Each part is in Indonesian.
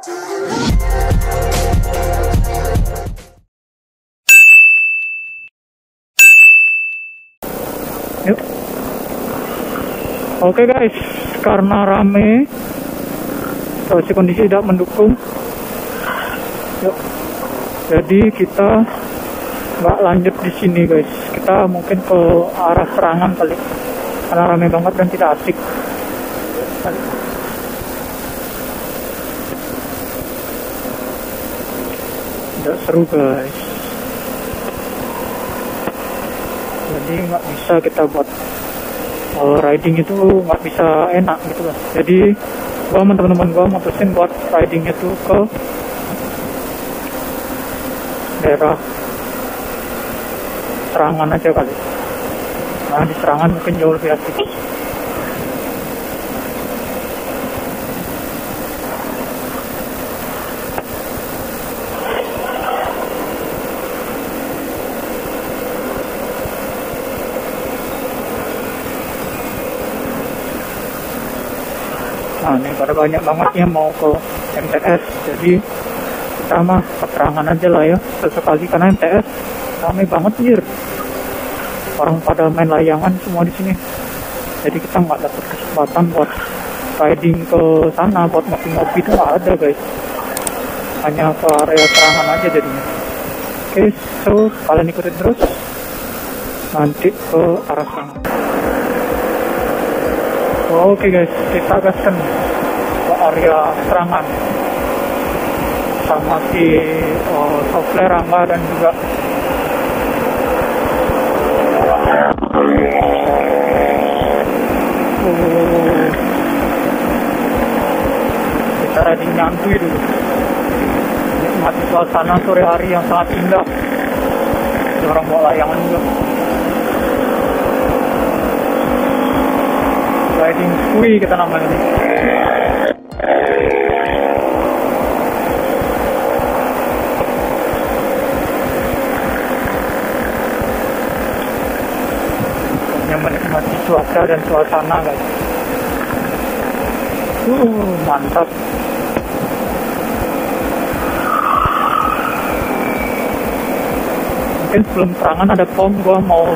Yuk. Oke guys, karena rame, situasi kondisi tidak mendukung. Yuk. Jadi kita nggak lanjut di sini guys. Kita mungkin ke arah serangan kali. Karena rame banget dan tidak asik. Tidak seru guys. Jadi nggak bisa kita buat uh, riding itu nggak bisa enak gitu lah. Jadi gua sama teman-teman gua mutusin buat riding itu ke daerah serangan aja kali. Nah di serangan mungkin jauh lebih asik. Ini pada banyak banget yang mau ke MTS jadi kita mah keterangan aja lah ya sesekali karena MTS ramai banget anjir. Orang pada main layangan semua di sini. Jadi kita nggak dapat kesempatan buat riding ke sana buat ngopi-ngopi itu nggak ada guys. Hanya ke area serangan aja jadinya. Oke okay, so kalian ikutin terus. Nanti ke arah sana. Oke guys, kita gaskan area serangan sama si oh, software Rangga dan juga kita ready nyantui dulu. Nikmati suasana sore hari yang sangat indah. Orang bawa layangan juga. Riding kui kita namanya cuaca dan suasana guys uh mantap. Mungkin sebelum serangan ada pom gua mau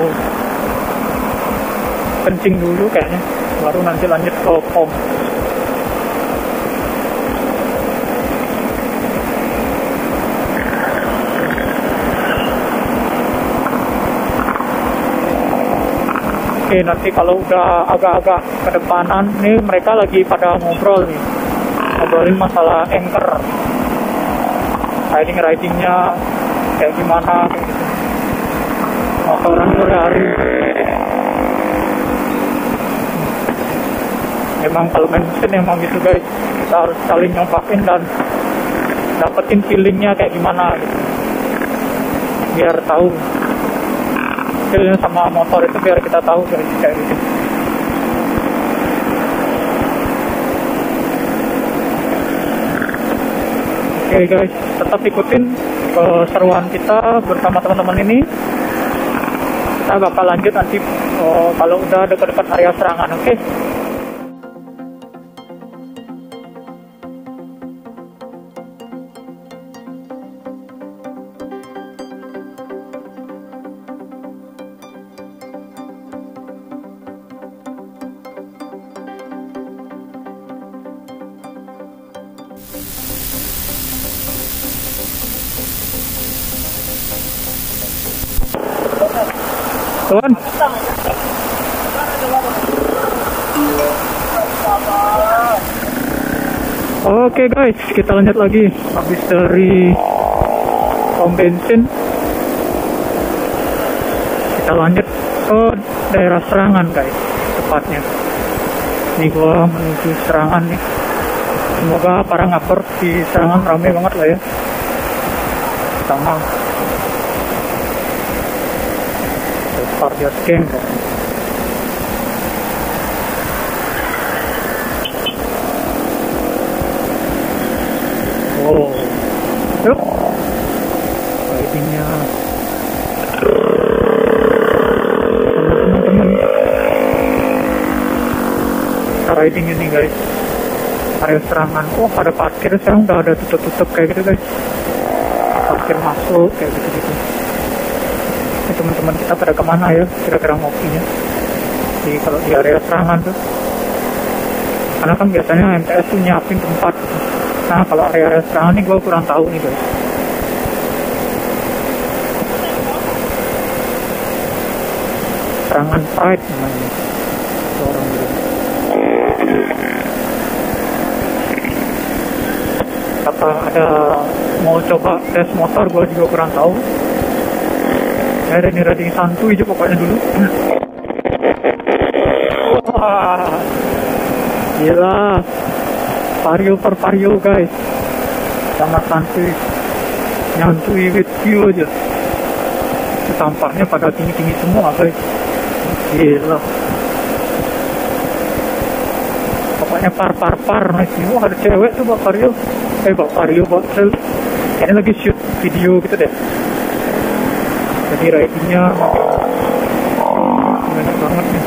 kencing dulu kayaknya. Baru nanti lanjut ke pom Nanti kalau udah agak-agak kedepanan nih mereka lagi pada ngobrol nih. Ngobrolin masalah anchor. Riding ridingnya kayak gimana kayak gitu. Motoran hari. Emang kalau main mesin emang gitu guys. Kita harus saling nyobain dan dapetin feelingnya kayak gimana gitu. Biar tahu feelnya sama motor itu biar kita tahu guys kayak gitu. Oke okay, guys. Tetap ikutin keseruan kita bersama teman-teman ini. Kita bakal lanjut nanti oh, kalau udah dekat-dekat area serangan oke? okay? Tuan. Oke guys, kita lanjut lagi. Habis dari pom bensin, kita lanjut ke daerah serangan guys, tepatnya. Ini gua menuju serangan nih. Semoga para ngaper di serangan ramai banget lah ya. Sama Fardias Gang kan. Oh, yuk. Ridingnya teman-teman. Riding ini guys, area serangan. Oh pada parkir. Sekarang udah ada tutup-tutup kayak gitu guys. Parkir masuk kayak gitu gitu ini teman-teman kita pada ke mana ya kira-kira ngopinya. Di kalau di area serangan tuh. Karena kan biasanya MTS tuh nyiapin tempat. Nah kalau area-area serangan ini gue kurang tahu nih guys. Serangan pride namanya. Orang bilang apa ada mau coba tes motor gue juga kurang tahu ada nih santuy aja pokoknya dulu. Wah. Gila. Vario per vario guys. Sama santuy. Nyantui with view aja. Tampaknya pada tinggi-tinggi semua guys. Gila. Pokoknya par par par nih semua ada cewek tuh Bak Vario eh Bak Vario Bak Trail ini lagi shoot video gitu deh jadi ridingnya banyak banget nih.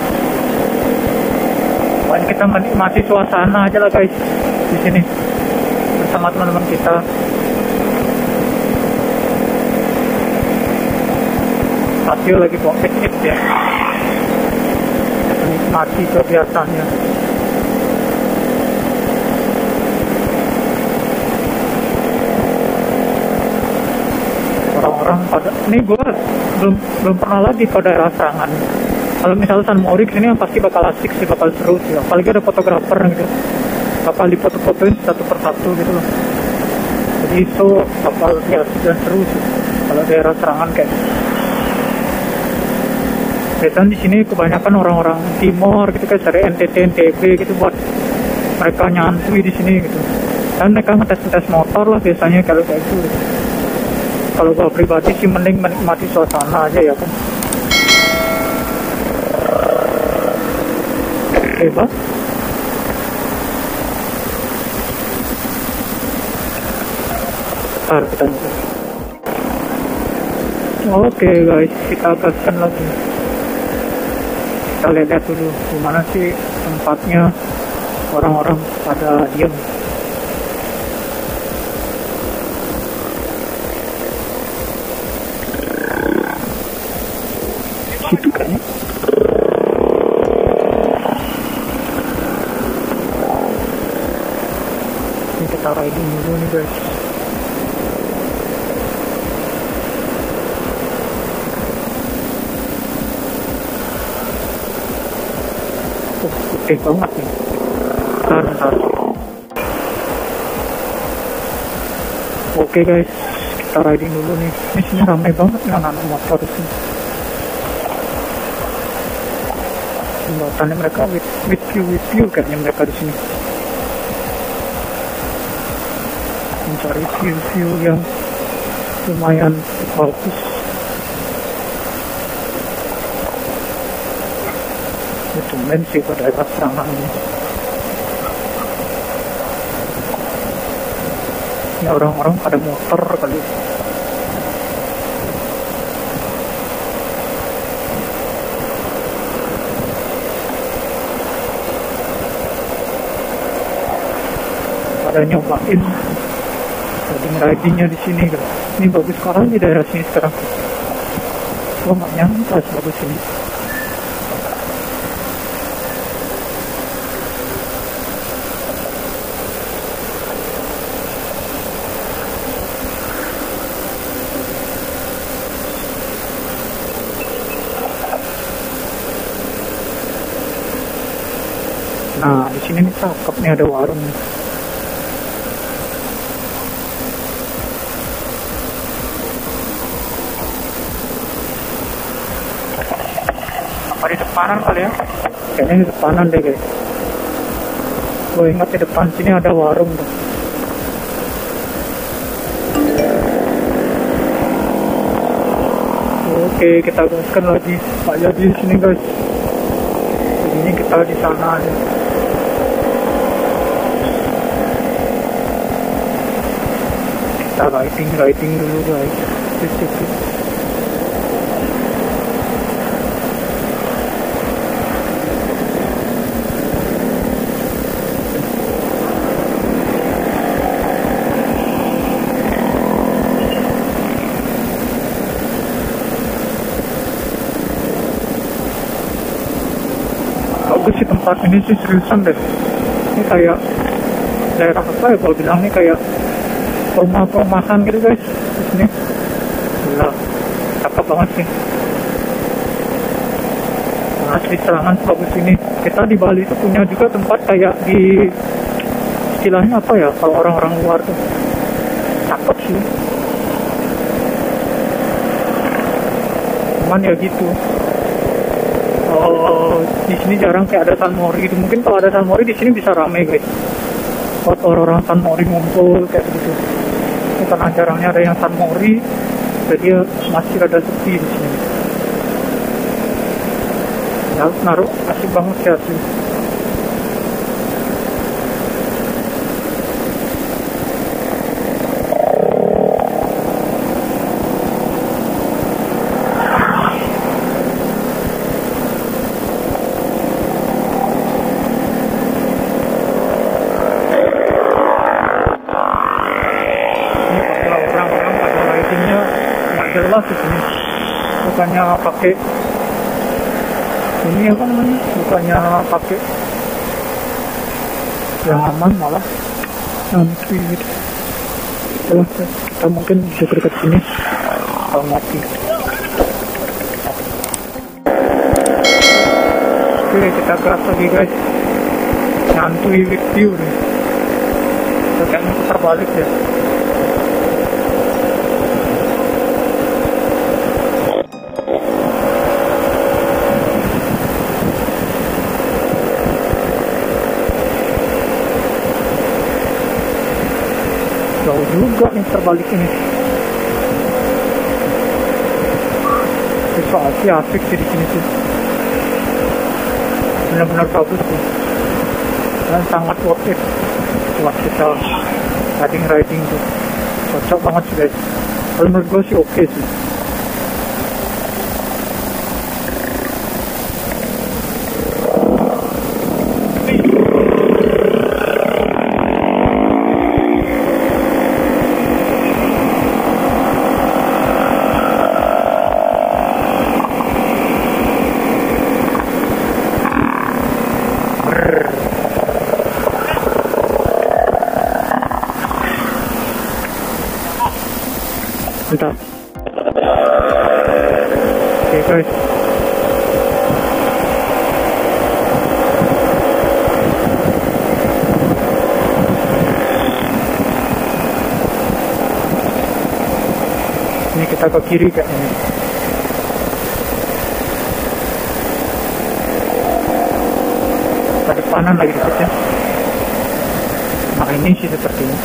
Pokoknya kita menikmati suasana aja lah guys di sini. Bersama teman-teman kita. Patio lagi bawa piknik ya menikmati kebiasaannya orang-orang pada ini gue belum belum pernah lagi ke daerah serangan. Kalau misalnya San Moritz ini pasti bakal asik sih bakal seru sih. Apalagi ada fotografer gitu. Bakal difoto-fotoin satu persatu gitu loh. Jadi itu bakal ya dan seru sih. Kalau daerah serangan kayak biasanya di sini kebanyakan orang-orang timur gitu kan dari NTT NTB gitu buat mereka nyantui di sini gitu. Dan mereka ngetes ngetes motor lah biasanya kalau kayak gitu. Kalau gue pribadi sih mending menikmati suasana aja ya kan hebat Ntar kita Oke guys, kita gaskan lagi. Kita lihat dulu gimana sih tempatnya orang-orang pada diem kita riding dulu nih guys Oh, gede banget nih. Bentar, bentar. Oke guys, kita riding dulu nih. Ini sini ramai banget nih anak-anak motor di sini. Jembatannya mereka with, with view, with view kayaknya mereka di sini. Mencari view-view yang lumayan bagus. itu men sih pada ini. Ya orang-orang pada motor kali. Pada nyobain riding ridingnya di sini kan ini bagus sekali di daerah sini sekarang. Gua nggak nyangka sebagus ini Nah, di sini nih cakep nih ada warung. Depanan kali ya? Kayaknya di depanan deh guys. Gue ingat di depan sini ada warung tuh. Oke, kita gaskan lagi. Pak Jadi di sini guys. Ini kita di sana aja. kita writing writing dulu guys tempat ini sih seriusan deh. Ini kayak daerah apa ya kalau bilang ini kayak rumah-rumahan gitu guys. Di sini gila cakep banget sih. Asli serangan bagus ini. Kita di Bali itu punya juga tempat kayak di istilahnya apa ya kalau orang-orang luar tuh. Cakep sih. Cuman ya gitu. Oh di sini jarang kayak ada Mori gitu. Mungkin kalau ada Mori di sini bisa rame guys. Buat orang-orang Mori ngumpul kayak gitu. Ini karena jarangnya ada yang Mori jadi masih ada sepi di sini. Ya naruh asik banget ya sih jelas di sini. Bukannya pakai ini apa namanya? Bukannya pakai yang aman malah. Nanti gitu. Oh, kita mungkin bisa dekat sini. Kalau mati oke kita gas lagi guys. Nyantui with view nih. Kayaknya terbalik ya juga nih terbalik ini. Sih asik sih di sini sih. Benar-benar bagus sih. Dan sangat worth it. Buat kita riding riding tuh. Cocok banget sih guys. Kalau menurut gue sih oke okay sih Bentar. Oke guys. Ini kita ke kiri kayaknya. Kita depanan lagi dikitnya. Nah ini sih sepertinya.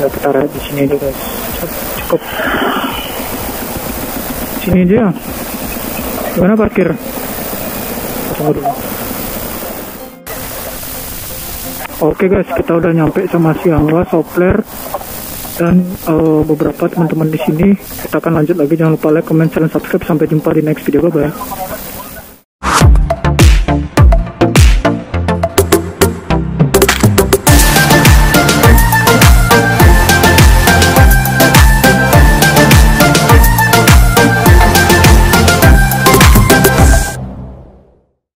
Ya kita di sini aja guys cukup. Sini aja. Gimana parkir? Tunggu dulu. Oke guys kita udah nyampe sama si Angga Sopler dan uh, beberapa teman-teman di sini. Kita akan lanjut lagi. Jangan lupa like comment share dan subscribe. Sampai jumpa di next video. Bye bye